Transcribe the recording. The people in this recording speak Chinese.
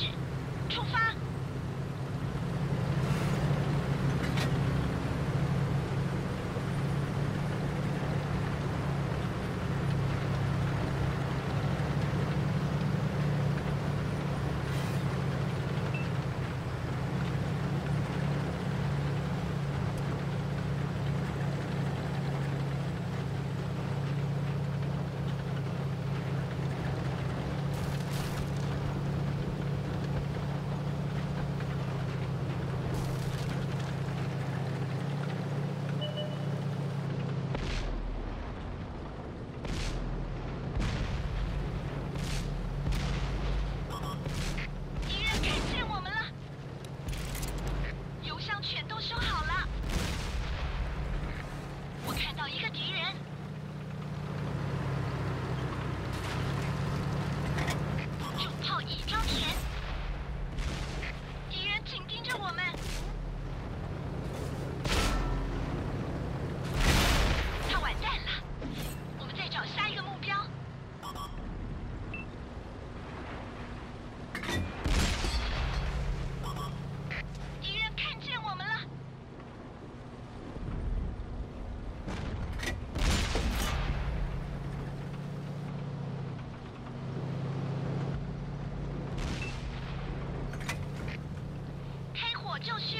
Thanks. 就绪